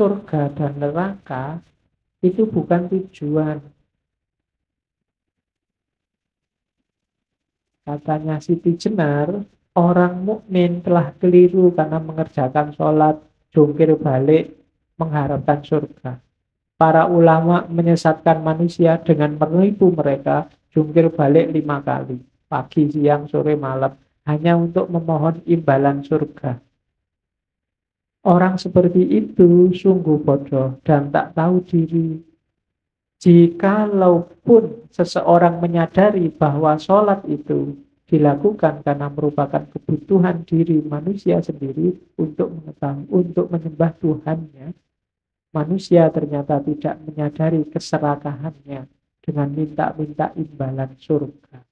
surga dan neraka itu bukan tujuan. Katanya Siti Jenar, orang mukmin telah keliru karena mengerjakan sholat, jungkir balik, mengharapkan surga. Para ulama menyesatkan manusia dengan menipu mereka jungkir balik lima kali, pagi, siang, sore, malam, hanya untuk memohon imbalan surga. Orang seperti itu sungguh bodoh dan tak tahu diri. Jikalaupun seseorang menyadari bahwa sholat itu dilakukan karena merupakan kebutuhan diri manusia sendiri untuk mengetahui, untuk menyembah Tuhannya, manusia ternyata tidak menyadari keserakahannya dengan minta-minta imbalan surga.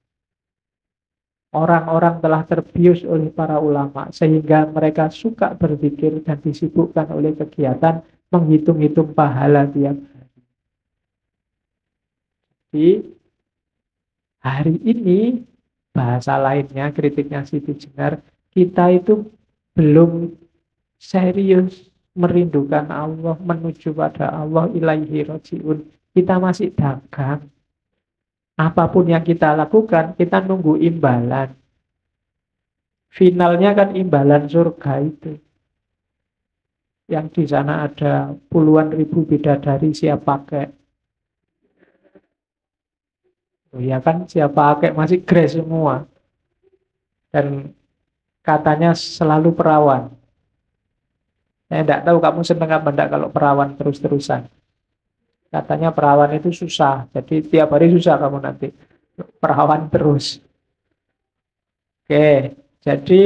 Orang-orang telah terbius oleh para ulama sehingga mereka suka berpikir dan disibukkan oleh kegiatan menghitung-hitung pahala tiap hari. Di hari ini bahasa lainnya kritiknya Siti Jenar kita itu belum serius merindukan Allah menuju pada Allah ilaihi rojiun kita masih dagang Apa pun yang kita lakukan, kita nunggu imbalan. Finalnya kan imbalan surga itu. Yang di sana ada puluhan ribu bidadari siap pakai. Oh ya kan siap pakai masih grace semua. Dan katanya selalu perawan. Saya tidak tahu kamu senang apa enggak kalau perawan terus-terusan. Katanya perawan itu susah. Jadi tiap hari susah kamu nanti. Perawan terus. Oke, jadi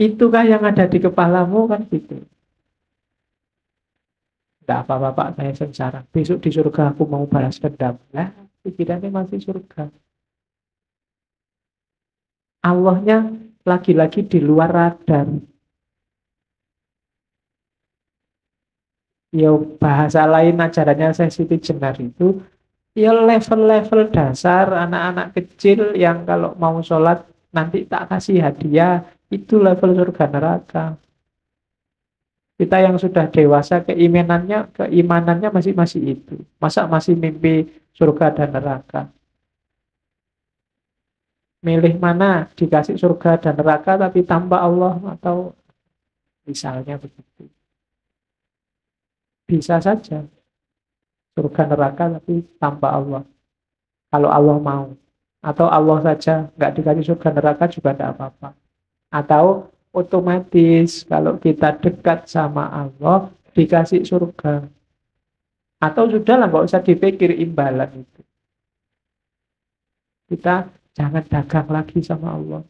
itukah yang ada di kepalamu kan gitu. Tidak apa-apa Pak, saya sengsara. Besok di surga aku mau balas dendam. Lah, pikirannya masih surga. Allahnya lagi-lagi di luar radar. Ya bahasa lain ajarannya saya Siti Jenar itu ya level-level dasar anak-anak kecil yang kalau mau sholat nanti tak kasih hadiah itu level surga neraka. Kita yang sudah dewasa keimanannya keimanannya masih masih itu. Masa masih mimpi surga dan neraka? Milih mana? Dikasih surga dan neraka tapi tanpa Allah atau misalnya begitu bisa saja. Surga neraka tapi tanpa Allah. Kalau Allah mau. Atau Allah saja nggak dikasih surga neraka juga tidak apa-apa. Atau otomatis kalau kita dekat sama Allah dikasih surga. Atau sudahlah nggak usah dipikir imbalan itu. Kita jangan dagang lagi sama Allah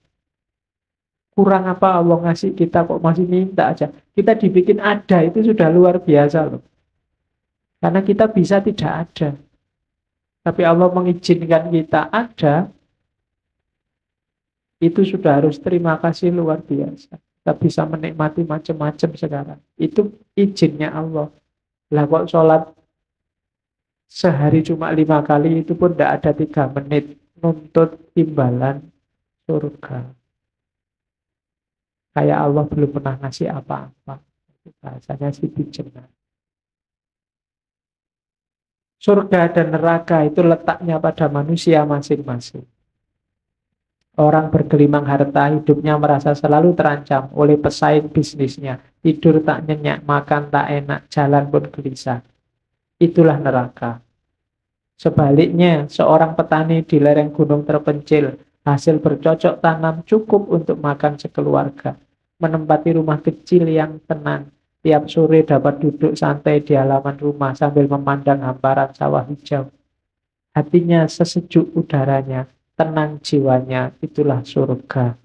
kurang apa Allah ngasih kita kok masih minta aja. Kita dibikin ada itu sudah luar biasa loh. Karena kita bisa tidak ada. Tapi Allah mengizinkan kita ada, itu sudah harus terima kasih luar biasa. Kita bisa menikmati macam-macam sekarang. Itu izinnya Allah. Lah kok sholat sehari cuma lima kali itu pun tidak ada tiga menit nuntut imbalan surga kayak Allah belum pernah ngasih apa-apa. Bahasanya si jenar. Surga dan neraka itu letaknya pada manusia masing-masing. Orang bergelimang harta hidupnya merasa selalu terancam oleh pesaing bisnisnya. Tidur tak nyenyak, makan tak enak, jalan pun gelisah. Itulah neraka. Sebaliknya, seorang petani di lereng gunung terpencil, hasil bercocok tanam cukup untuk makan sekeluarga menempati rumah kecil yang tenang. Tiap sore dapat duduk santai di halaman rumah sambil memandang hamparan sawah hijau. Hatinya sesejuk udaranya, tenang jiwanya, itulah surga.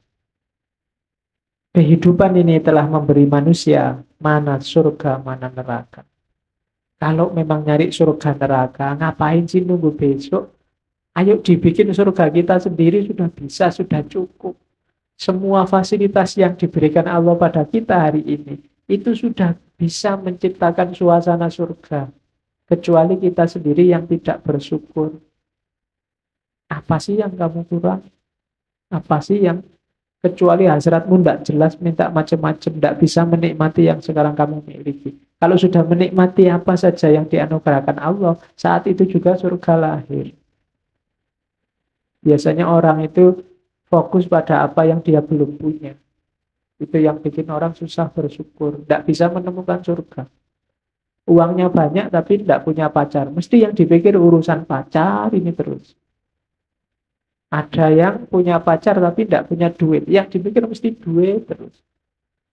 Kehidupan ini telah memberi manusia mana surga, mana neraka. Kalau memang nyari surga neraka, ngapain sih nunggu besok? Ayo dibikin surga kita sendiri sudah bisa, sudah cukup. Semua fasilitas yang diberikan Allah pada kita hari ini itu sudah bisa menciptakan suasana surga. Kecuali kita sendiri yang tidak bersyukur. Apa sih yang kamu kurang? Apa sih yang kecuali hasratmu tidak jelas minta macam-macam tidak bisa menikmati yang sekarang kamu miliki. Kalau sudah menikmati apa saja yang dianugerahkan Allah, saat itu juga surga lahir. Biasanya orang itu fokus pada apa yang dia belum punya. Itu yang bikin orang susah bersyukur. Tidak bisa menemukan surga. Uangnya banyak tapi tidak punya pacar. Mesti yang dipikir urusan pacar ini terus. Ada yang punya pacar tapi tidak punya duit. Yang dipikir mesti duit terus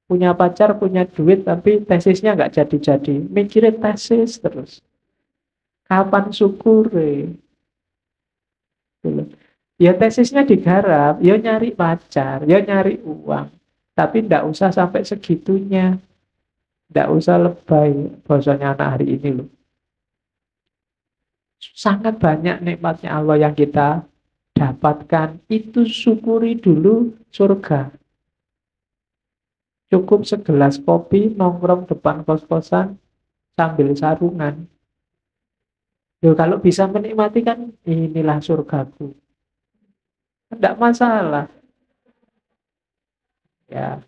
punya pacar, punya duit, tapi tesisnya nggak jadi-jadi. Mikirin tesis terus. Kapan syukur? Gitu ya tesisnya digarap, ya nyari pacar, ya nyari uang. Tapi ndak usah sampai segitunya. Ndak usah lebay, bosnya anak hari ini loh. Sangat banyak nikmatnya Allah yang kita dapatkan. Itu syukuri dulu surga. Cukup segelas kopi nongkrong depan kos-kosan sambil sarungan. Yo, kalau bisa menikmati kan inilah surgaku. Tidak masalah. Ya.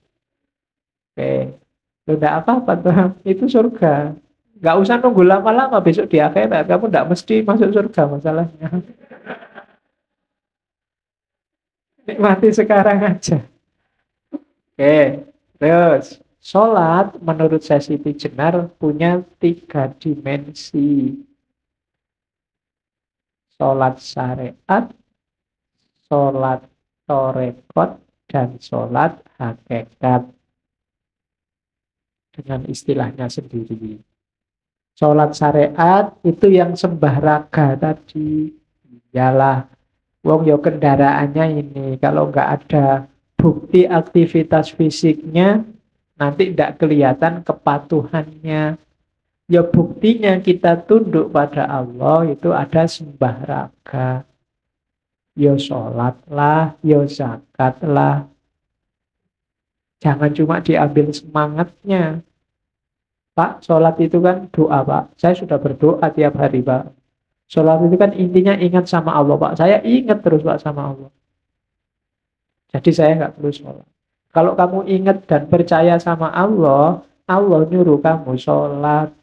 Oke. Tidak apa-apa tuh. Itu surga. Gak usah nunggu lama-lama besok di akhirat. Kamu tidak mesti masuk surga masalahnya. Nikmati sekarang aja. Oke. Terus, sholat menurut saya Siti Jenar punya tiga dimensi. Sholat syariat, sholat torekot, dan sholat hakikat. Dengan istilahnya sendiri. Sholat syariat itu yang sembah raga tadi. Iyalah, wong yo kendaraannya ini. Kalau nggak ada bukti aktivitas fisiknya nanti tidak kelihatan kepatuhannya. Ya buktinya kita tunduk pada Allah itu ada sembah raga. Ya sholatlah, ya zakatlah. Jangan cuma diambil semangatnya. Pak, sholat itu kan doa, Pak. Saya sudah berdoa tiap hari, Pak. Sholat itu kan intinya ingat sama Allah, Pak. Saya ingat terus, Pak, sama Allah. Jadi saya nggak perlu sholat. Kalau kamu ingat dan percaya sama Allah, Allah nyuruh kamu sholat.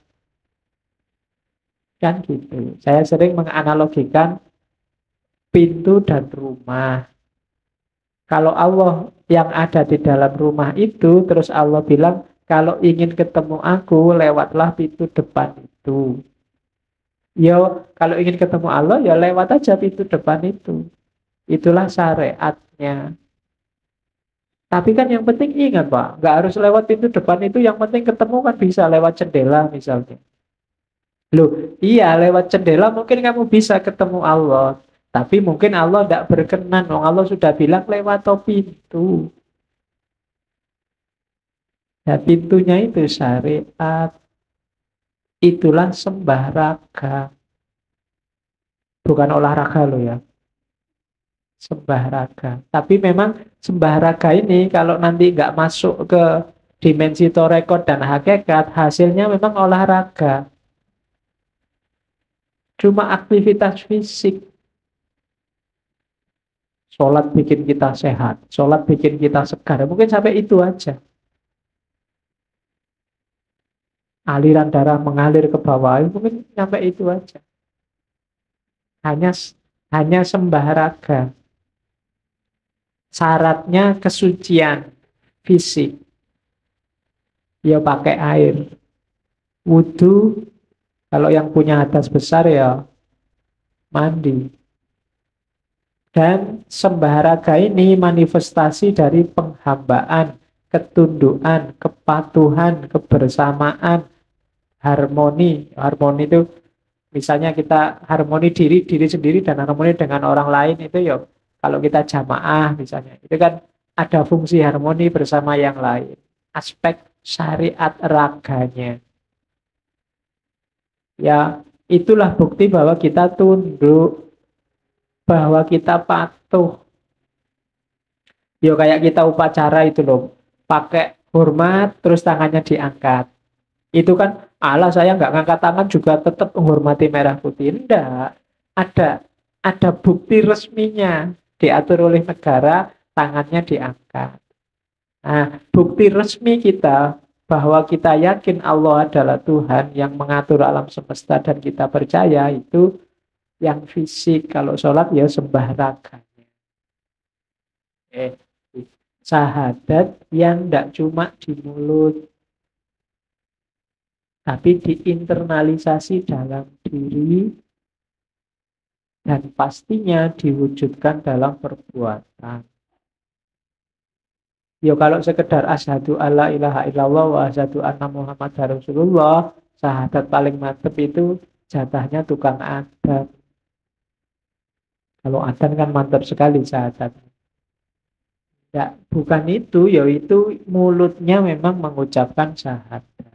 Kan gitu. Saya sering menganalogikan pintu dan rumah. Kalau Allah yang ada di dalam rumah itu, terus Allah bilang, kalau ingin ketemu aku, lewatlah pintu depan itu. Yo, kalau ingin ketemu Allah, ya lewat aja pintu depan itu. Itulah syariatnya. Tapi kan yang penting ingat Pak, nggak harus lewat pintu depan itu, yang penting ketemu kan bisa lewat jendela misalnya. Loh, iya lewat jendela mungkin kamu bisa ketemu Allah. Tapi mungkin Allah tidak berkenan. Oh, Allah sudah bilang lewat pintu. Ya pintunya itu syariat. Itulah sembah raga. Bukan olahraga loh ya sembah raga. Tapi memang sembah raga ini kalau nanti nggak masuk ke dimensi torekot dan hakikat, hasilnya memang olahraga. Cuma aktivitas fisik. Sholat bikin kita sehat, sholat bikin kita segar. Mungkin sampai itu aja. Aliran darah mengalir ke bawah, mungkin sampai itu aja. Hanya hanya sembah raga syaratnya kesucian fisik. Ya pakai air. Wudhu, kalau yang punya atas besar ya mandi. Dan sembahraga ini manifestasi dari penghambaan, ketundukan, kepatuhan, kebersamaan, harmoni. Harmoni itu misalnya kita harmoni diri diri sendiri dan harmoni dengan orang lain itu ya kalau kita jamaah misalnya, itu kan ada fungsi harmoni bersama yang lain. Aspek syariat raganya. Ya, itulah bukti bahwa kita tunduk, bahwa kita patuh. Yo kayak kita upacara itu loh, pakai hormat terus tangannya diangkat. Itu kan Allah saya nggak ngangkat tangan juga tetap menghormati merah putih. Enggak. Ada ada bukti resminya diatur oleh negara, tangannya diangkat. Nah, bukti resmi kita bahwa kita yakin Allah adalah Tuhan yang mengatur alam semesta dan kita percaya itu yang fisik. Kalau sholat ya sembah raganya. Eh, sahadat yang tidak cuma di mulut, tapi diinternalisasi dalam diri dan pastinya diwujudkan dalam perbuatan. Ya kalau sekedar asyhadu alla ilaha illallah wa asyhadu anna Muhammad Rasulullah, syahadat paling mantep itu jatahnya tukang adat. Kalau adat kan mantap sekali syahadat. Ya, bukan itu, yaitu mulutnya memang mengucapkan syahadat.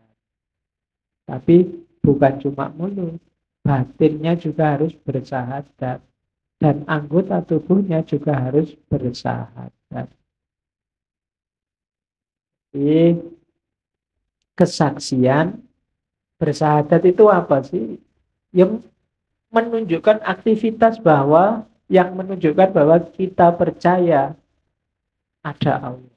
Tapi bukan cuma mulut, batinnya juga harus bersahadat. Dan anggota tubuhnya juga harus bersahadat. Jadi kesaksian bersahadat itu apa sih? Yang menunjukkan aktivitas bahwa yang menunjukkan bahwa kita percaya ada Allah.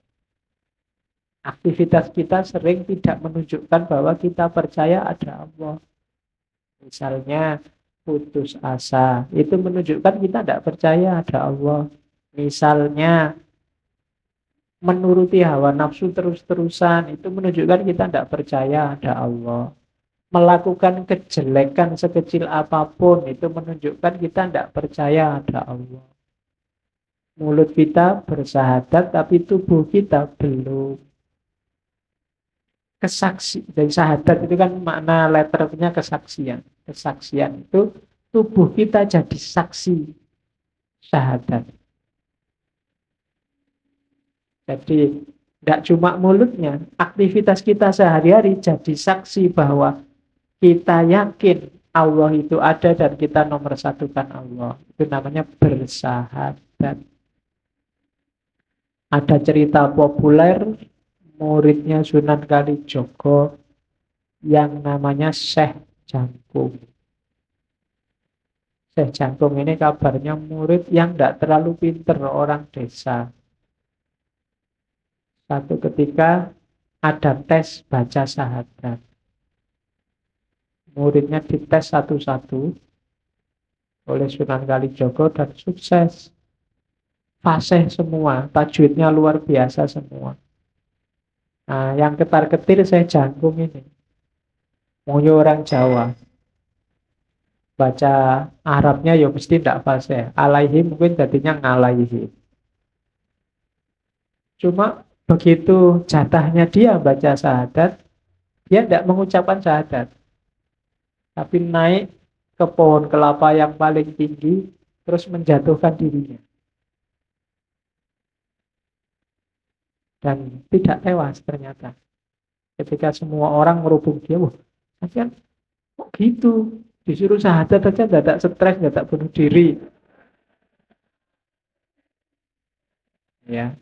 Aktivitas kita sering tidak menunjukkan bahwa kita percaya ada Allah. Misalnya putus asa, itu menunjukkan kita tidak percaya ada Allah. Misalnya menuruti hawa nafsu terus-terusan itu menunjukkan kita tidak percaya ada Allah. Melakukan kejelekan sekecil apa pun itu menunjukkan kita tidak percaya ada Allah. Mulut kita bersahadat tapi tubuh kita belum. Kesaksi dari sahadat itu kan makna letternya kesaksian. Kesaksian itu tubuh kita jadi saksi sahadat jadi tidak cuma mulutnya, aktivitas kita sehari-hari jadi saksi bahwa kita yakin Allah itu ada dan kita nomor satukan Allah. Itu namanya bersahadat. Ada cerita populer muridnya Sunan Kalijogo yang namanya Syekh Jangkung. Syekh Jangkung ini kabarnya murid yang tidak terlalu pinter orang desa satu ketika ada tes baca sahadat. Muridnya dites satu-satu oleh Sunan Kalijogo dan sukses. Fasih semua, tajwidnya luar biasa semua. Nah, yang ketar-ketir saya jangkung ini. Maunya orang Jawa. Baca Arabnya ya mesti tidak fasih. Alaihi mungkin jadinya ngalaihi. Cuma begitu jatahnya dia baca syahadat, dia tidak mengucapkan syahadat. Tapi naik ke pohon kelapa yang paling tinggi, terus menjatuhkan dirinya. Dan tidak tewas ternyata. Ketika semua orang merubung dia, wah, kan kok gitu? Disuruh syahadat aja tidak stres, tidak bunuh diri. Ya,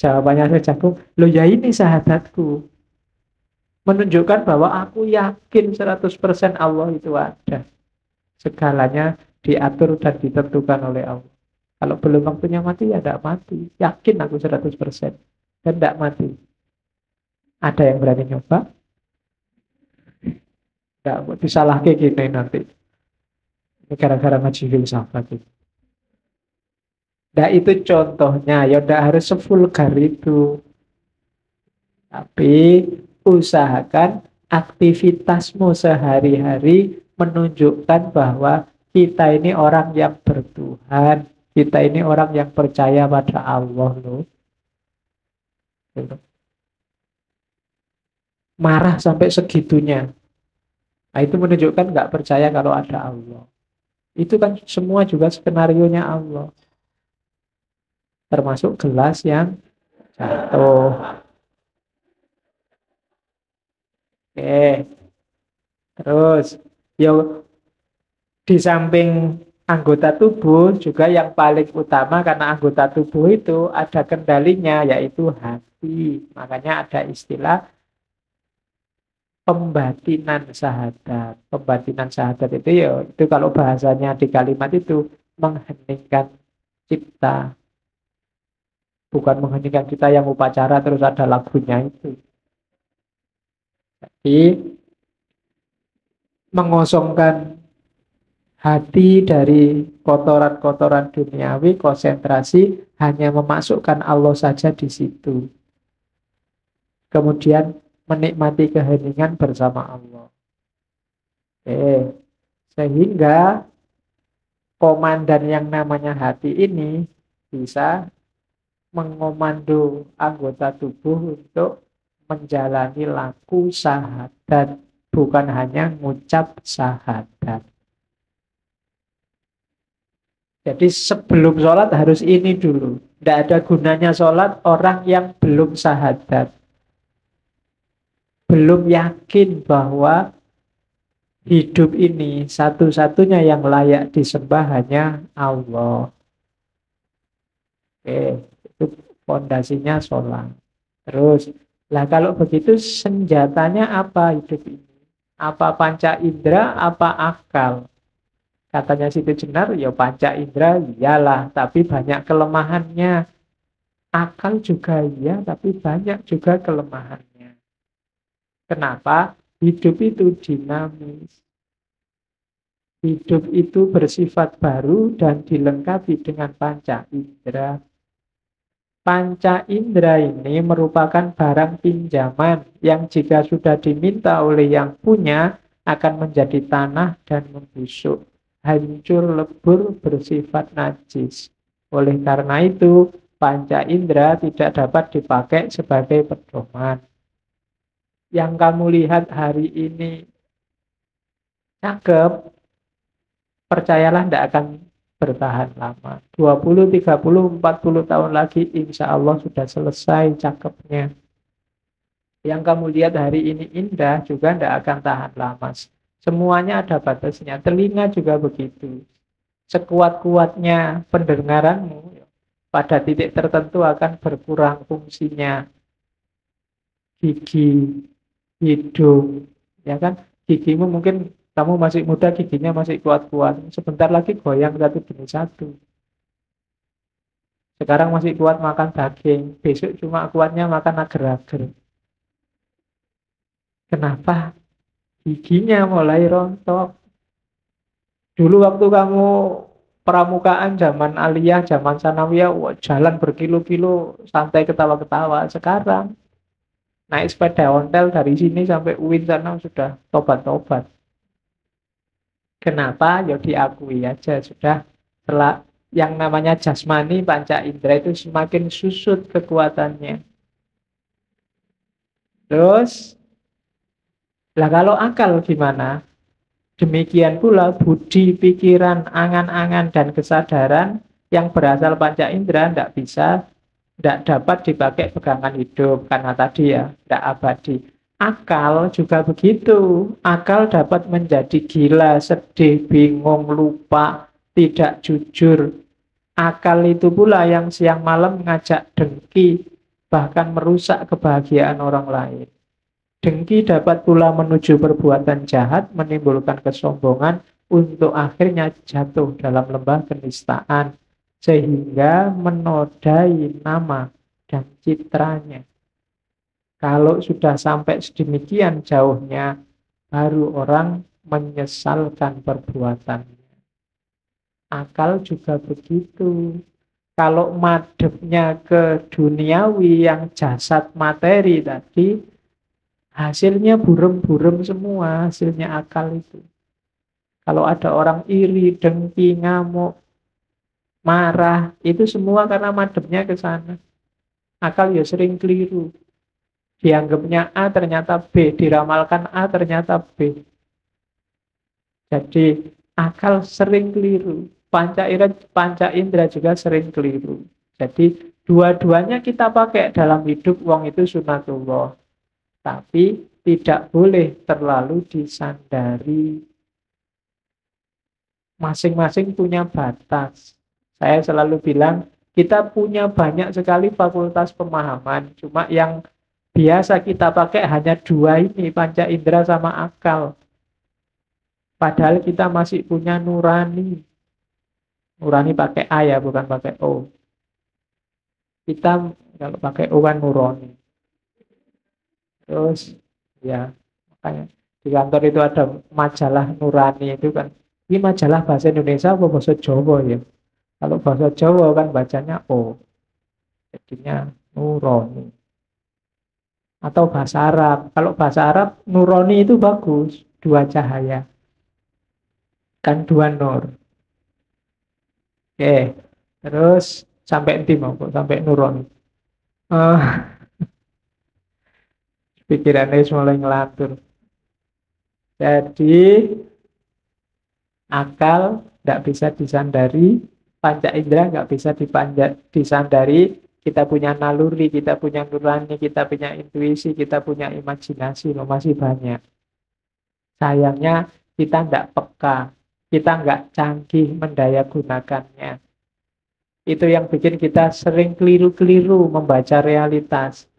Jawabannya saya jagung, lo ya ini sahabatku. Menunjukkan bahwa aku yakin 100% Allah itu ada. Segalanya diatur dan ditentukan oleh Allah. Kalau belum waktunya mati, ya tidak mati. Yakin aku 100%. Dan tidak mati. Ada yang berani nyoba? Tidak, disalahkan gini nanti. Ini gara-gara ngaji filsafat itu. Nah itu contohnya, ya udah harus sevulgar itu. Tapi usahakan aktivitasmu sehari-hari menunjukkan bahwa kita ini orang yang bertuhan, kita ini orang yang percaya pada Allah loh. Gitu. Marah sampai segitunya. Nah, itu menunjukkan nggak percaya kalau ada Allah. Itu kan semua juga skenario nya Allah termasuk gelas yang jatuh. Oke. Terus, yo di samping anggota tubuh juga yang paling utama karena anggota tubuh itu ada kendalinya yaitu hati. Makanya ada istilah pembatinan sahadat. Pembatinan sahadat itu ya itu kalau bahasanya di kalimat itu mengheningkan cipta bukan mengheningkan kita yang upacara terus ada lagunya itu Di mengosongkan hati dari kotoran-kotoran duniawi, konsentrasi hanya memasukkan Allah saja di situ. Kemudian menikmati keheningan bersama Allah. Oke. Sehingga komandan yang namanya hati ini bisa mengomando anggota tubuh untuk menjalani laku sahadat bukan hanya ngucap sahadat. Jadi sebelum sholat harus ini dulu. Tidak ada gunanya sholat orang yang belum sahadat. Belum yakin bahwa hidup ini satu-satunya yang layak disembah hanya Allah. Oke, itu fondasinya sholat. Terus, lah kalau begitu senjatanya apa hidup ini? Apa panca indera, apa akal? Katanya Siti Jenar, ya panca indera iyalah, tapi banyak kelemahannya. Akal juga iya, tapi banyak juga kelemahannya. Kenapa? Hidup itu dinamis. Hidup itu bersifat baru dan dilengkapi dengan panca indera. Panca indera ini merupakan barang pinjaman yang jika sudah diminta oleh yang punya akan menjadi tanah dan membusuk hancur lebur bersifat najis. Oleh karena itu, panca indera tidak dapat dipakai sebagai pedoman. Yang kamu lihat hari ini cakep, percayalah tidak akan bertahan lama. 20, 30, 40 tahun lagi insya Allah sudah selesai cakepnya. Yang kamu lihat hari ini indah juga tidak akan tahan lama. Semuanya ada batasnya. Telinga juga begitu. Sekuat-kuatnya pendengaranmu pada titik tertentu akan berkurang fungsinya. Gigi, hidung, ya kan? Gigimu mungkin kamu masih muda, giginya masih kuat-kuat. Sebentar lagi goyang satu demi satu. Sekarang masih kuat makan daging, besok cuma kuatnya makan agar-agar. Kenapa? giginya mulai rontok. Dulu waktu kamu pramukaan zaman aliyah, zaman sanawiyah, wah, jalan berkilo-kilo santai ketawa-ketawa. Sekarang naik sepeda ontel dari sini sampai UIN sana sudah tobat-tobat. Kenapa? Ya diakui aja sudah setelah yang namanya jasmani panca indera itu semakin susut kekuatannya. Terus lah kalau akal gimana? Demikian pula budi, pikiran, angan-angan, dan kesadaran yang berasal panca indera tidak bisa, tidak dapat dipakai pegangan hidup. Karena tadi ya, tidak abadi. Akal juga begitu. Akal dapat menjadi gila, sedih, bingung, lupa, tidak jujur. Akal itu pula yang siang malam mengajak dengki, bahkan merusak kebahagiaan orang lain. Dengki dapat pula menuju perbuatan jahat, menimbulkan kesombongan, untuk akhirnya jatuh dalam lembah kenistaan, sehingga menodai nama dan citranya. Kalau sudah sampai sedemikian jauhnya, baru orang menyesalkan perbuatannya. Akal juga begitu. Kalau madepnya ke duniawi yang jasad materi tadi, Hasilnya burem-burem semua, hasilnya akal itu. Kalau ada orang iri, dengki, ngamuk, marah, itu semua karena mademnya ke sana. Akal ya sering keliru. Dianggapnya A ternyata B, diramalkan A ternyata B. Jadi akal sering keliru. Panca indera, panca indera juga sering keliru. Jadi dua-duanya kita pakai dalam hidup wong itu sunatullah tapi tidak boleh terlalu disandari. Masing-masing punya batas. Saya selalu bilang, kita punya banyak sekali fakultas pemahaman, cuma yang biasa kita pakai hanya dua ini, panca indera sama akal. Padahal kita masih punya nurani. Nurani pakai A ya, bukan pakai O. Kita kalau pakai O kan nurani. Terus ya Makanya di kantor itu ada majalah Nurani itu kan. Ini majalah bahasa Indonesia apa bahasa Jawa ya? Kalau bahasa Jawa kan bacanya O. Jadinya Nurani. Atau bahasa Arab. Kalau bahasa Arab Nurani itu bagus, dua cahaya. Kan dua nur. Oke, terus sampai nanti mau sampai Nurani. Uh, pikirannya mulai ngelantur. Jadi akal tidak bisa disandari, panca indera nggak bisa dipanjat, disandari. Kita punya naluri, kita punya nurani, kita punya intuisi, kita punya imajinasi, loh masih banyak. Sayangnya kita tidak peka, kita nggak canggih mendaya gunakannya. Itu yang bikin kita sering keliru-keliru membaca realitas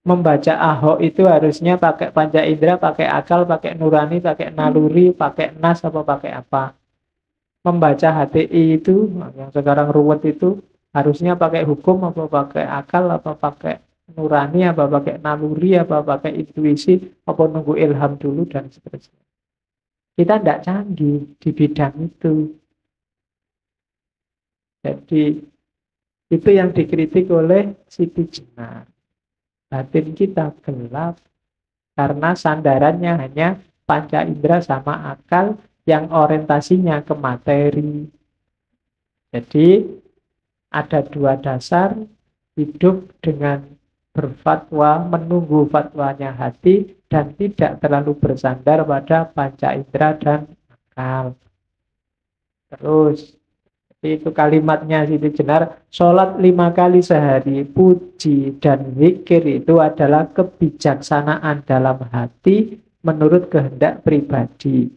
membaca Ahok itu harusnya pakai panca indera, pakai akal, pakai nurani, pakai naluri, pakai nas apa pakai apa. Membaca HTI itu yang sekarang ruwet itu harusnya pakai hukum apa pakai akal apa pakai nurani apa pakai naluri apa pakai intuisi apa nunggu ilham dulu dan seterusnya. Kita tidak canggih di bidang itu. Jadi itu yang dikritik oleh Siti Jenar batin kita gelap karena sandarannya hanya panca indera sama akal yang orientasinya ke materi. Jadi ada dua dasar hidup dengan berfatwa menunggu fatwanya hati dan tidak terlalu bersandar pada panca indera dan akal. Terus itu kalimatnya Siti Jenar sholat lima kali sehari puji dan zikir itu adalah kebijaksanaan dalam hati menurut kehendak pribadi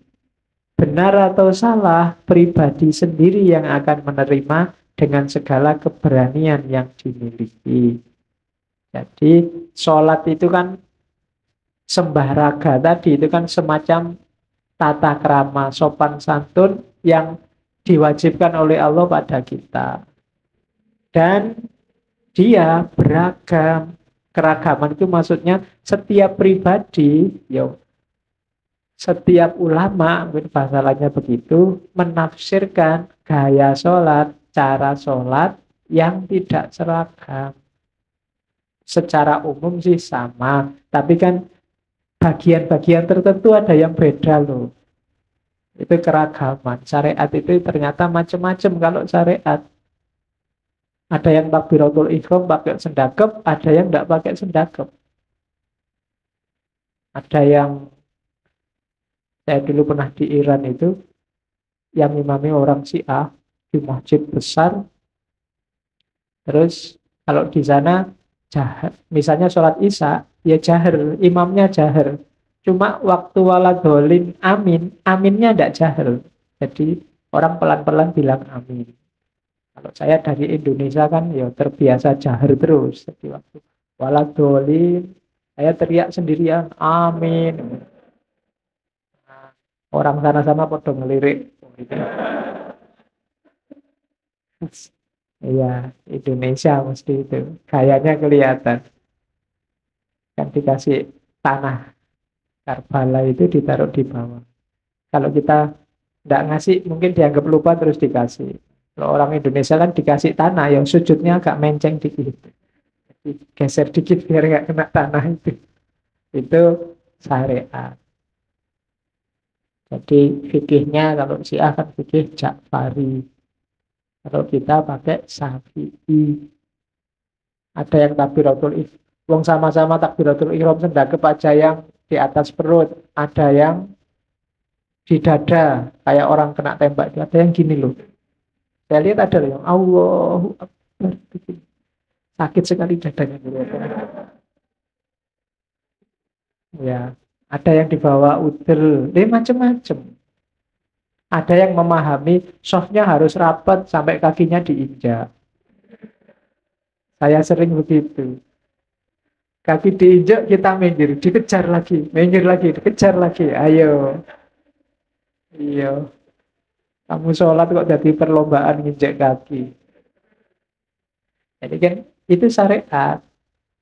benar atau salah pribadi sendiri yang akan menerima dengan segala keberanian yang dimiliki jadi sholat itu kan sembah raga tadi itu kan semacam tata krama sopan santun yang diwajibkan oleh Allah pada kita. Dan dia beragam. Keragaman itu maksudnya setiap pribadi, yo, setiap ulama, mungkin begitu, menafsirkan gaya sholat, cara sholat yang tidak seragam. Secara umum sih sama, tapi kan bagian-bagian tertentu ada yang beda loh. Itu keragaman. Syariat itu ternyata macam-macam kalau syariat. Ada yang takbiratul ikhram pakai sendakep, ada yang tidak pakai sendakep. Ada yang saya dulu pernah di Iran itu yang imami orang Syiah di masjid besar. Terus kalau di sana jahar, misalnya sholat isya, ya jahar, imamnya jahar. Cuma waktu waladolin amin, aminnya tidak jahil. Jadi orang pelan-pelan bilang amin. Kalau saya dari Indonesia kan ya terbiasa jahil terus. Jadi waktu waladolin, saya teriak sendirian amin. Orang sana sama podo ngelirik. Iya, Indonesia mesti itu. Kayaknya kelihatan. Kan dikasih tanah Karbala itu ditaruh di bawah. Kalau kita tidak ngasih, mungkin dianggap lupa terus dikasih. Kalau orang Indonesia kan dikasih tanah, yang sujudnya agak menceng dikit. Jadi geser dikit biar nggak kena tanah itu. Itu syariat. Jadi fikihnya kalau si akan fikih Ja'fari. Kalau kita pakai Syafi'i. Ada yang takbiratul. Wong sama-sama takbiratul ihram sedang aja yang di atas perut, ada yang di dada, kayak orang kena tembak, ada yang gini loh. Saya lihat ada yang Allah sakit sekali dadanya. Ya, ada yang dibawa udel, ini macam-macam. Ada yang memahami softnya harus rapat sampai kakinya diinjak. Saya sering begitu. Kaki diinjak kita minggir, dikejar lagi, minggir lagi, dikejar lagi. Ayo. Iya. Kamu sholat kok jadi perlombaan nginjek kaki. Jadi kan itu syariat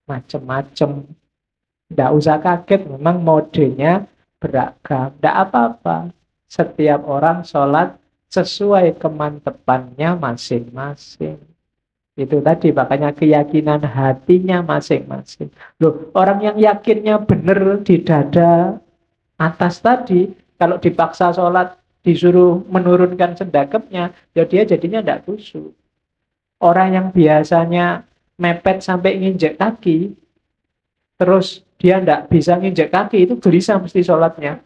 macem-macem. Tidak usah kaget, memang modenya beragam. Tidak apa-apa. Setiap orang sholat sesuai kemantepannya masing-masing. Itu tadi makanya keyakinan hatinya masing-masing. Loh, orang yang yakinnya benar di dada atas tadi, kalau dipaksa sholat disuruh menurunkan sendakepnya, ya dia jadinya tidak khusyuk. Orang yang biasanya mepet sampai nginjek kaki, terus dia tidak bisa nginjek kaki, itu gelisah mesti sholatnya.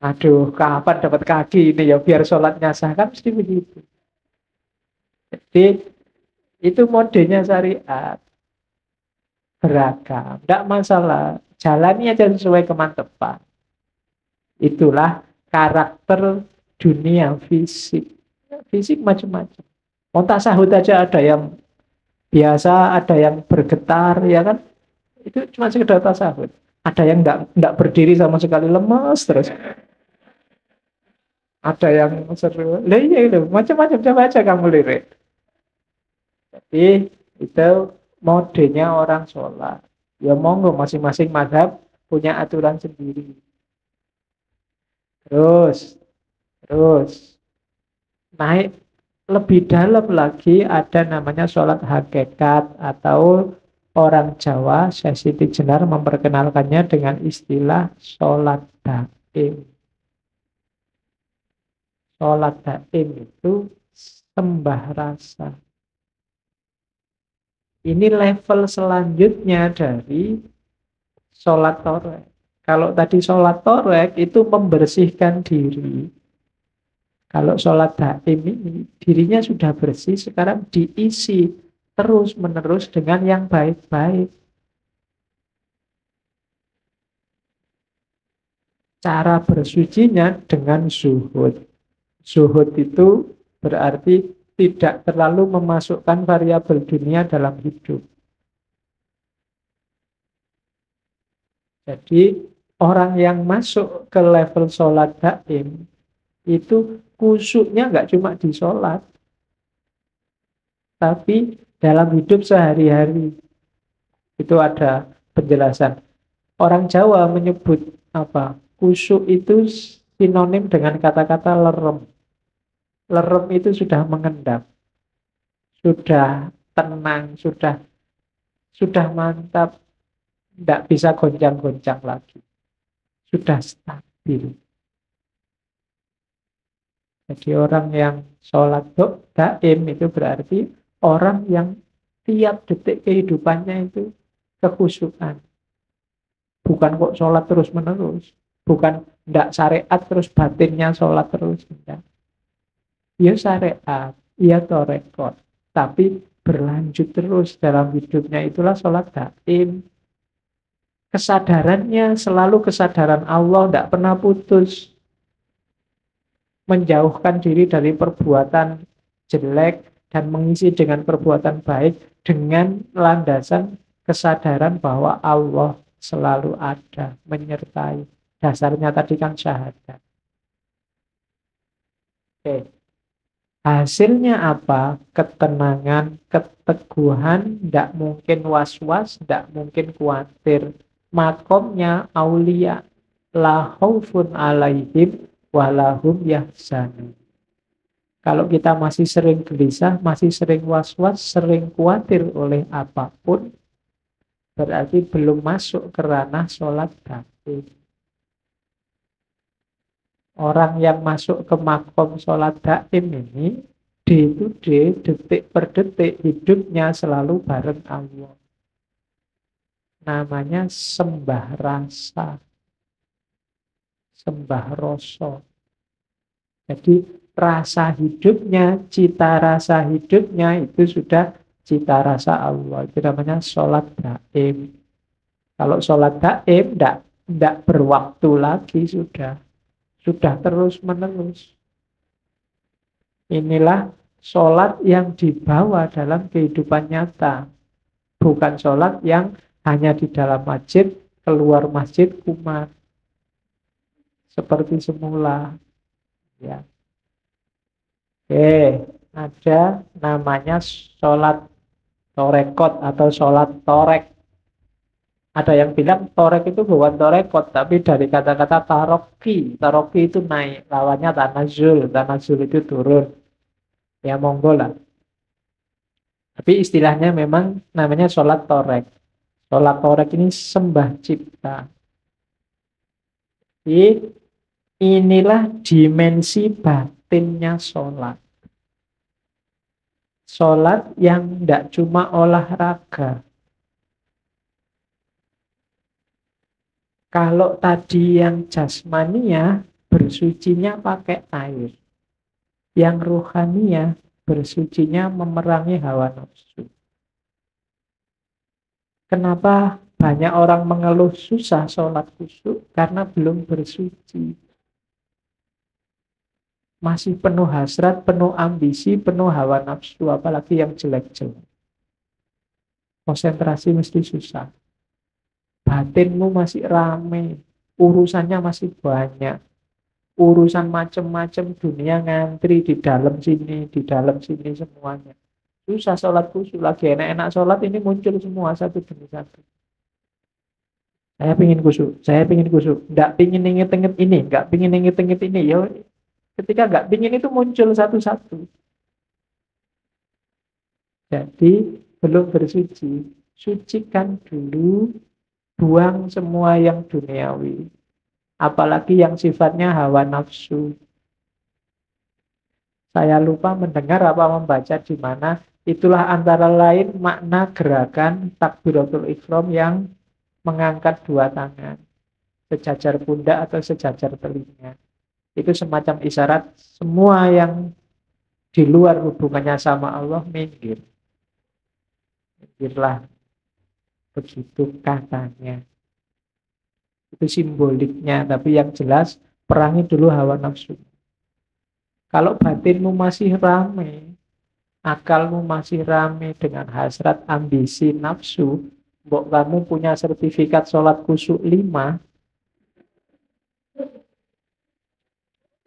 Aduh, kapan dapat kaki ini ya biar sholatnya sah kan mesti begitu. Jadi itu modenya syariat beragam, tidak masalah. Jalani aja sesuai kemantepan. Itulah karakter dunia fisik. Fisik macam-macam. Mau tasahud aja ada yang biasa, ada yang bergetar, ya kan? Itu cuma sekedar tasahud. Ada yang enggak, berdiri sama sekali lemas terus. Ada yang seru. Lah iya itu, macam-macam coba aja kamu lirik. Jadi itu modenya orang sholat. Ya monggo masing-masing madhab punya aturan sendiri. Terus, terus naik lebih dalam lagi ada namanya sholat hakikat atau orang Jawa Siti Jenar memperkenalkannya dengan istilah sholat daim. Sholat daim itu sembah rasa. Ini level selanjutnya dari sholat torek. Kalau tadi sholat torek itu membersihkan diri. Kalau sholat daim ini dirinya sudah bersih, sekarang diisi terus menerus dengan yang baik-baik. Cara bersucinya dengan suhud. Suhud itu berarti tidak terlalu memasukkan variabel dunia dalam hidup. Jadi orang yang masuk ke level sholat daim itu kusuknya nggak cuma di sholat, tapi dalam hidup sehari-hari. Itu ada penjelasan. Orang Jawa menyebut apa? Kusuk itu sinonim dengan kata-kata lerem. Lerem itu sudah mengendap, sudah tenang, sudah sudah mantap, tidak bisa goncang-goncang lagi sudah stabil. Jadi orang yang sholat daim itu berarti orang yang tiap detik kehidupannya itu kekhusyukan. Bukan kok sholat terus menerus. Bukan tidak syariat terus batinnya sholat terus. Enggak. Ya syariat, ya torekot. Tapi berlanjut terus dalam hidupnya itulah sholat daim kesadarannya selalu kesadaran Allah tidak pernah putus menjauhkan diri dari perbuatan jelek dan mengisi dengan perbuatan baik dengan landasan kesadaran bahwa Allah selalu ada menyertai dasarnya tadi kan syahadat oke hasilnya apa ketenangan keteguhan tidak mungkin was-was tidak mungkin khawatir makomnya aulia la khaufun alaihim walahum yahzanun. Kalau kita masih sering gelisah, masih sering was-was, sering khawatir oleh apa pun, berarti belum masuk ke ranah sholat batin. Orang yang masuk ke makom sholat daim ini, D itu D, detik per detik, hidupnya selalu bareng Allah. Namanya sembah rasa sembah rasa. Jadi rasa hidupnya cita rasa hidupnya itu sudah cita rasa Allah. Itu namanya sholat daim. Kalau sholat daim tidak tidak berwaktu lagi sudah sudah terus menerus inilah sholat yang dibawa dalam kehidupan nyata bukan sholat yang hanya di dalam masjid, keluar masjid kumat. Seperti semula. Ya. Oke, ada namanya sholat torekot atau sholat torek. Ada yang bilang torek itu bukan torekot, tapi dari kata-kata taroki. Taroki itu naik, lawannya tanazul. Tanazul itu turun. Ya monggo lah. Tapi istilahnya memang namanya sholat torek. Sholat torek ini sembah cipta. Jadi inilah dimensi batinnya sholat. Sholat yang tidak cuma olahraga, Kalau tadi yang jasmania bersucinya pakai air. Yang rohania bersucinya memerangi hawa nafsu. Kenapa banyak orang mengeluh susah sholat khusyuk? Karena belum bersuci. Masih penuh hasrat, penuh ambisi, penuh hawa nafsu, apalagi yang jelek-jelek. Konsentrasi mesti susah batinmu masih rame, urusannya masih banyak. Urusan macam-macam dunia ngantri di dalam sini, di dalam sini semuanya. Susah sholat khusyuk lagi enak-enak sholat ini muncul semua satu demi satu. Saya pingin kusuk, saya pingin kusuk. Nggak pingin inget-inget ini, nggak pingin inget-inget ini. Ya, ketika nggak pingin itu muncul satu-satu. Jadi belum bersuci, sucikan dulu buang semua yang duniawi apalagi yang sifatnya hawa nafsu. Saya lupa mendengar apa membaca di mana. Itulah antara lain makna gerakan takbiratul ikram yang mengangkat dua tangan sejajar pundak atau sejajar telinga. Itu semacam isyarat semua yang di luar hubungannya sama Allah minggir. Minggirlah Begitu katanya. Itu simboliknya, tapi yang jelas perangi dulu hawa nafsu. Kalau batinmu masih rame, akalmu masih rame dengan hasrat, ambisi, nafsu, mbok kamu punya sertifikat sholat kusuk lima,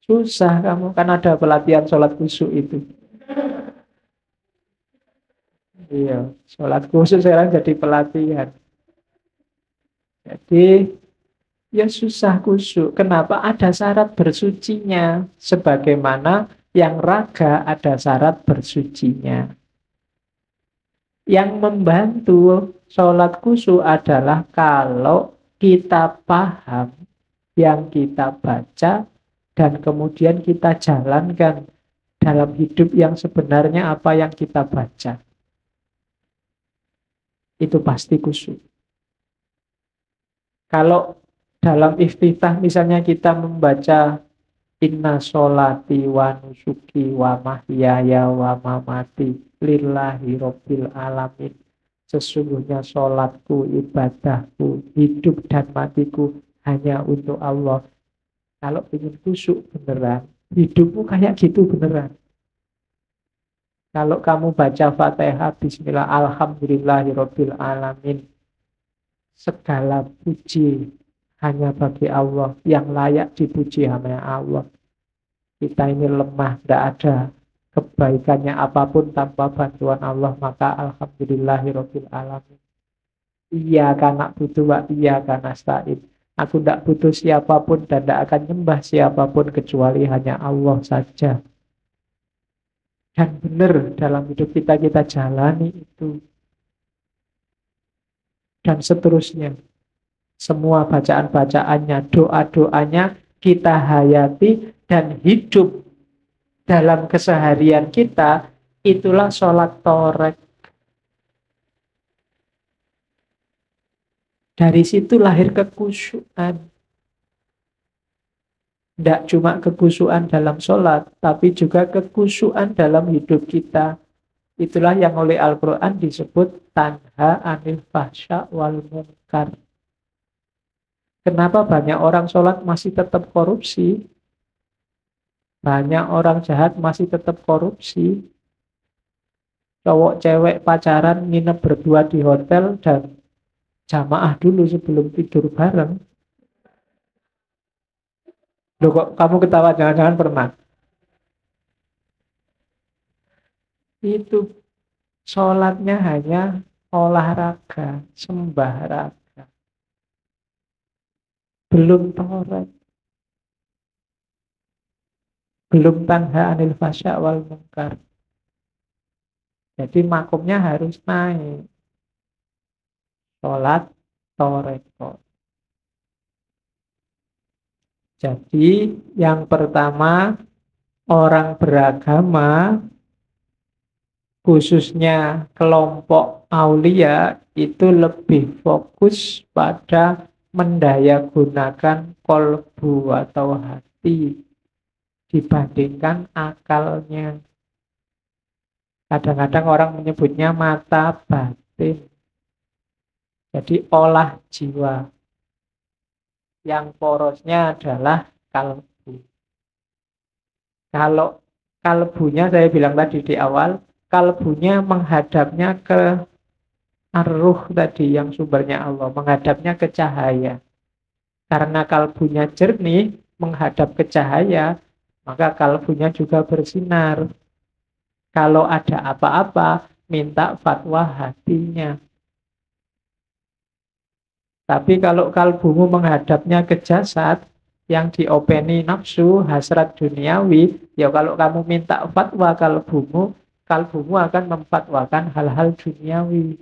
susah kamu kan ada pelatihan sholat kusuk itu. Iya, sholat khusus sekarang jadi pelatihan. Jadi ya susah kusuk. Kenapa? Ada syarat bersucinya. Sebagaimana yang raga ada syarat bersucinya. Yang membantu sholat kusuk adalah kalau kita paham yang kita baca dan kemudian kita jalankan dalam hidup yang sebenarnya apa yang kita baca itu pasti khusyuk. Kalau dalam iftitah misalnya kita membaca Inna sholati wa nusuki wa mahyaya wa mamati lillahi robbil alamin. Sesungguhnya sholatku, ibadahku, hidup dan matiku hanya untuk Allah. Kalau ingin kusuk beneran, hidupmu kayak gitu beneran. Kalau kamu baca Fatihah Bismillah Alhamdulillahirabbil alamin. Segala puji hanya bagi Allah yang layak dipuji hanya Allah. Kita ini lemah, tidak ada kebaikannya apa pun tanpa bantuan Allah, maka alhamdulillahirabbil alamin. Iya karena butuh wa iya karena stain. Aku tidak butuh siapa pun dan tidak akan nyembah siapa pun kecuali hanya Allah saja dan benar dalam hidup kita kita jalani itu. Dan seterusnya semua bacaan-bacaannya doa-doanya kita hayati dan hidup dalam keseharian kita itulah sholat torek. Dari situ lahir kekusyukan tidak cuma kekusuan dalam sholat, tapi juga kekusuan dalam hidup kita. Itulah yang oleh Al-Quran disebut tanha anil fahsya wal munkar. Kenapa banyak orang sholat masih tetap korupsi? Banyak orang jahat masih tetap korupsi. Cowok cewek pacaran nginep berdua di hotel dan jamaah dulu sebelum tidur bareng Loh kok kamu ketawa jangan-jangan pernah. Itu sholatnya hanya olahraga, sembah raga. belum torek, belum tanha anil fasya wal mungkar. Jadi makomnya harus naik. Sholat torekot. Jadi yang pertama orang beragama khususnya kelompok aulia itu lebih fokus pada mendaya gunakan kolbu atau hati dibandingkan akalnya. Kadang-kadang orang menyebutnya mata batin. Jadi olah jiwa. Yang porosnya adalah kalbu. Kalau kalbunya saya bilang tadi di awal, kalbunya menghadapnya ke arruh tadi yang sumbernya Allah, menghadapnya ke cahaya. Karena kalbunya jernih, menghadap ke cahaya, maka kalbunya juga bersinar. Kalau ada apa-apa, minta fatwa hatinya. Tapi kalau kalbumu menghadapnya ke jasad, yang diopeni nafsu, hasrat duniawi, ya kalau kamu minta fatwa kalbumu, kalbumu akan memfatwakan hal-hal duniawi.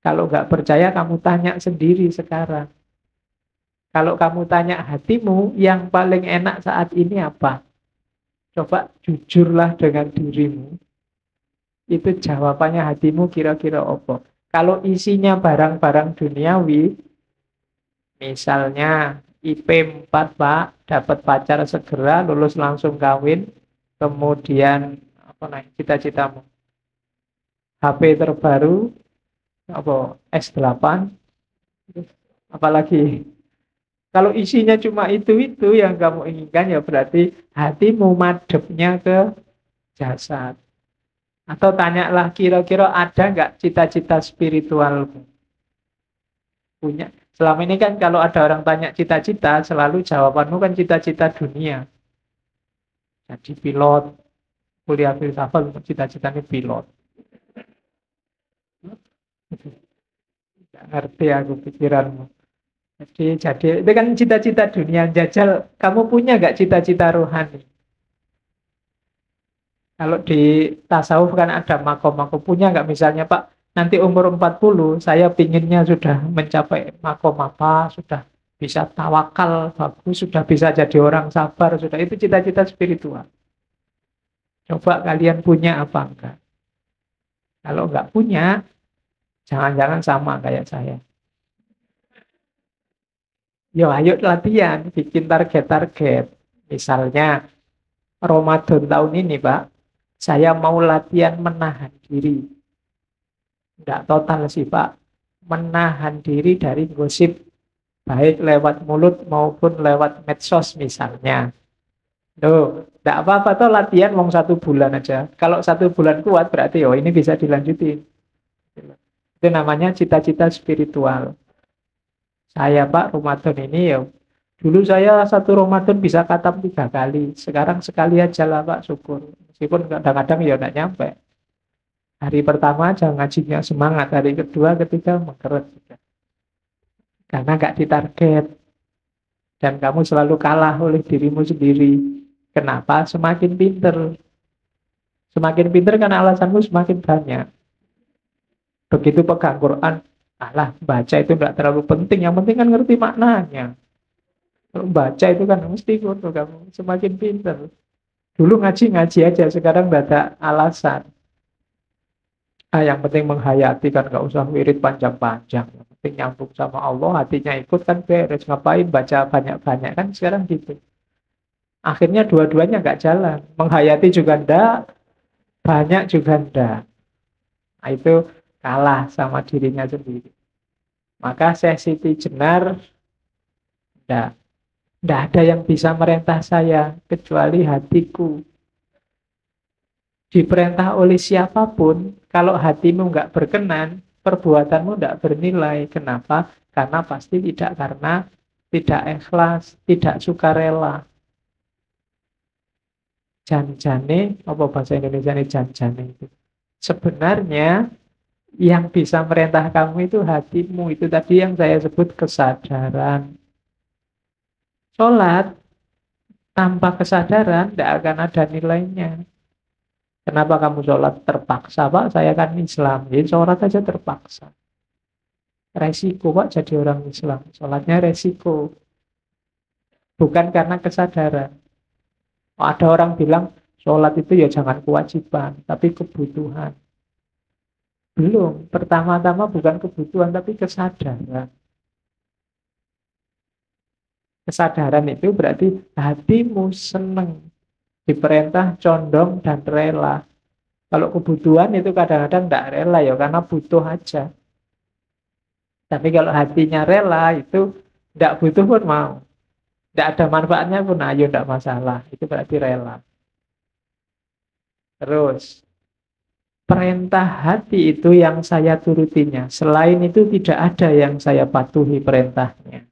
Kalau nggak percaya, kamu tanya sendiri sekarang. Kalau kamu tanya hatimu, yang paling enak saat ini apa? Coba jujurlah dengan dirimu. Itu jawabannya hatimu kira-kira apa? Kalau isinya barang-barang duniawi, misalnya IP 4 Pak, dapat pacar segera, lulus langsung kawin, kemudian apa nih cita-citamu? HP terbaru, apa S8, apalagi kalau isinya cuma itu-itu yang kamu inginkan ya berarti hatimu madepnya ke jasad. Atau tanyalah kira-kira ada nggak cita-cita spiritualmu? Punya. Selama ini kan kalau ada orang tanya cita-cita, selalu jawabanmu kan cita-cita dunia. Jadi pilot, kuliah filsafat, cita-citanya pilot. Tidak ngerti aku pikiranmu. Jadi, jadi itu kan cita-cita dunia jajal. Kamu punya nggak cita-cita rohani? Kalau di tasawuf kan ada makom-makom. Punya nggak misalnya Pak, nanti umur 40 saya pinginnya sudah mencapai makom apa, sudah bisa tawakal, bagus, sudah bisa jadi orang sabar, sudah itu cita-cita spiritual. Coba kalian punya apa enggak? Kalau enggak punya, jangan-jangan sama kayak saya. Yo, ayo latihan, bikin target-target. Misalnya, Ramadan tahun ini, Pak, saya mau latihan menahan diri. Tidak total sih, Pak. Menahan diri dari gosip, baik lewat mulut maupun lewat medsos misalnya. Loh, tidak apa-apa tuh latihan mau satu bulan aja. Kalau satu bulan kuat berarti oh ini bisa dilanjutin. Itu namanya cita-cita spiritual. Saya Pak Ramadan ini ya dulu saya satu Ramadan bisa katam tiga kali. Sekarang sekali aja lah Pak syukur. Meskipun kadang-kadang ya tidak nyampe. Hari pertama aja ngajinya semangat, hari kedua, ketiga mengkeret juga. Karena nggak ditarget. Dan kamu selalu kalah oleh dirimu sendiri. Kenapa? Semakin pinter. Semakin pinter karena alasanmu semakin banyak. Begitu pegang Quran, Alah, baca itu tidak terlalu penting. Yang penting kan ngerti maknanya. Kalau baca itu kan mesti foto kamu semakin pinter. Dulu ngaji-ngaji aja, sekarang ada alasan. Ah, yang penting menghayati kan nggak usah wirid panjang-panjang. Yang penting nyambung sama Allah, hatinya ikut kan beres. Ngapain baca banyak-banyak kan sekarang gitu. Akhirnya dua-duanya nggak jalan. Menghayati juga ndak, banyak juga ndak. Nah, itu kalah sama dirinya sendiri. Maka saya Siti Jenar tidak tidak ada yang bisa merintah saya kecuali hatiku. Diperintah oleh siapa pun, kalau hatimu nggak berkenan, perbuatanmu tidak bernilai. Kenapa? Karena pasti tidak karena tidak ikhlas, tidak sukarela. Janjane, apa bahasa Indonesia ini janjane itu? Sebenarnya Yang bisa merintah kamu itu hatimu. Itu tadi yang saya sebut kesadaran. Sholat tanpa kesadaran tidak akan ada nilainya. Kenapa kamu sholat terpaksa, Pak? Saya kan Islam. Jadi sholat aja terpaksa. Resiko, Pak, jadi orang Islam. Sholatnya resiko. Bukan karena kesadaran. Oh, ada orang bilang, sholat itu ya jangan kewajiban, tapi kebutuhan. Belum. Pertama-tama bukan kebutuhan, tapi kesadaran. Kesadaran itu berarti hatimu seneng diperintah condong dan rela. Kalau kebutuhan itu kadang-kadang tidak rela ya karena butuh aja. Tapi kalau hatinya rela itu tidak butuh pun mau. Tidak ada manfaatnya pun ayo tidak masalah. Itu berarti rela. Terus perintah hati itu yang saya turutinya. Selain itu tidak ada yang saya patuhi perintahnya.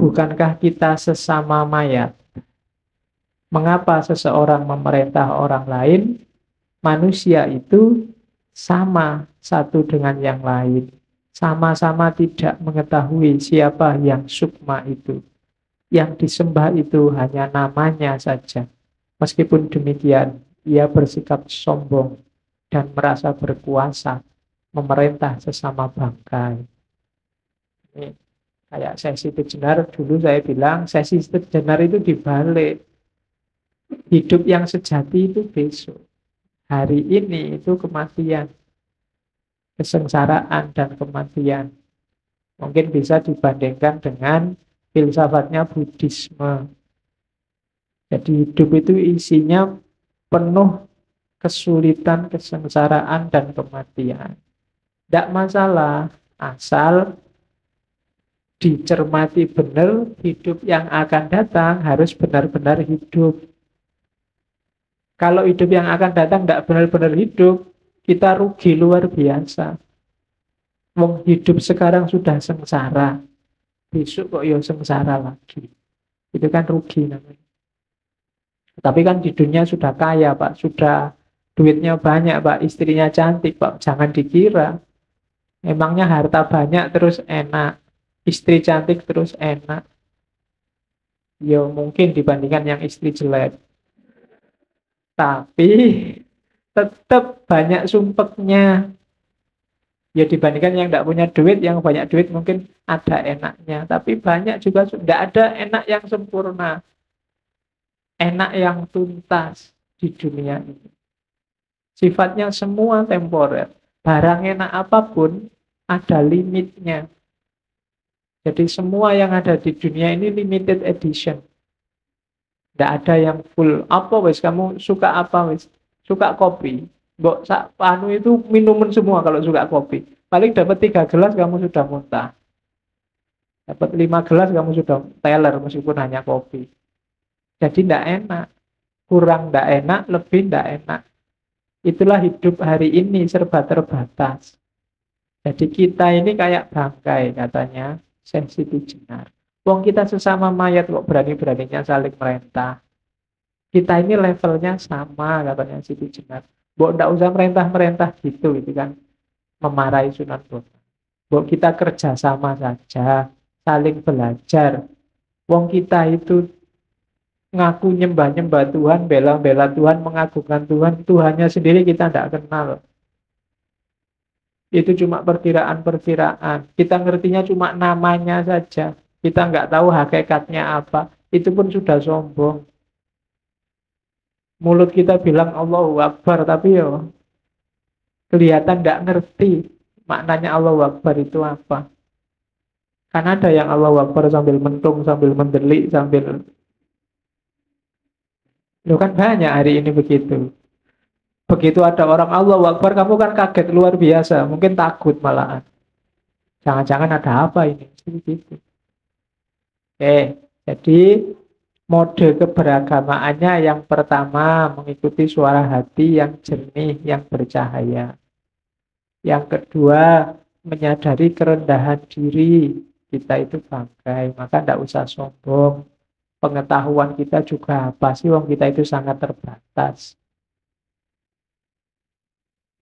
Bukankah kita sesama mayat? Mengapa seseorang memerintah orang lain? Manusia itu sama satu dengan yang lain. Sama-sama tidak mengetahui siapa yang sukma itu. Yang disembah itu hanya namanya saja. Meskipun demikian, ia bersikap sombong dan merasa berkuasa memerintah sesama bangkai. Ini Kayak sesi jenar dulu saya bilang sesi jenar itu dibalik. Hidup yang sejati itu besok. Hari ini itu kematian. Kesengsaraan dan kematian. Mungkin bisa dibandingkan dengan filsafatnya Buddhisme. Jadi hidup itu isinya penuh kesulitan, kesengsaraan, dan kematian. Tidak masalah, asal dicermati benar, hidup yang akan datang harus benar-benar hidup. Kalau hidup yang akan datang tidak benar-benar hidup, kita rugi luar biasa. Wong hidup sekarang sudah sengsara, besok kok ya sengsara lagi. Itu kan rugi namanya. Tapi kan di dunia sudah kaya, Pak. Sudah duitnya banyak, Pak. Istrinya cantik, Pak. Jangan dikira. Emangnya harta banyak terus enak istri cantik terus enak. Ya mungkin dibandingkan yang istri jelek. Tapi tetap banyak sumpeknya. Ya dibandingkan yang tidak punya duit yang banyak duit mungkin ada enaknya. Tapi banyak juga tidak ada enak yang sempurna. Enak yang tuntas di dunia ini. Sifatnya semua temporer. Barang enak apa pun ada limitnya jadi semua yang ada di dunia ini limited edition. Tidak ada yang full. Apa wes kamu suka apa wes? Suka kopi. Mbok anu itu minuman semua kalau suka kopi. Paling dapat tiga gelas kamu sudah muntah. Dapat lima gelas kamu sudah teler meskipun hanya kopi. Jadi tidak enak. Kurang tidak enak, lebih tidak enak. Itulah hidup hari ini serba terbatas. Jadi kita ini kayak bangkai katanya sensitif jenar. Wong kita sesama mayat kok berani-beraninya saling merentah. Kita ini levelnya sama katanya Siti Jenar. Bok ndak usah merentah-merentah gitu gitu kan. Memarahi Sunan Bonang. Bok kita kerja sama saja, saling belajar. Wong kita itu ngaku nyembah-nyembah Tuhan, bela-bela Tuhan, mengagungkan Tuhan, Tuhannya sendiri kita tidak kenal itu cuma perkiraan-perkiraan. Kita ngertinya cuma namanya saja. Kita nggak tahu hakikatnya apa. Itu pun sudah sombong. Mulut kita bilang Allahu Akbar, tapi yo kelihatan nggak ngerti maknanya Allahu Akbar itu apa. Karena ada yang Allahu Akbar sambil mentung, sambil mendelik, sambil Lu kan banyak hari ini begitu. Begitu ada orang Allah Akbar, kamu kan kaget luar biasa, mungkin takut malahan. Jangan-jangan ada apa ini? Gitu. Oke, jadi mode keberagamaannya yang pertama mengikuti suara hati yang jernih, yang bercahaya. Yang kedua, menyadari kerendahan diri. Kita itu bangkai, maka tidak usah sombong. Pengetahuan kita juga apa sih, wong kita itu sangat terbatas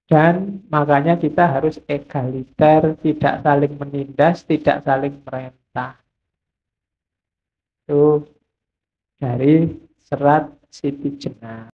Dan makanya kita harus egaliter, tidak saling menindas, tidak saling merentah. Itu dari serat Siti Jenar.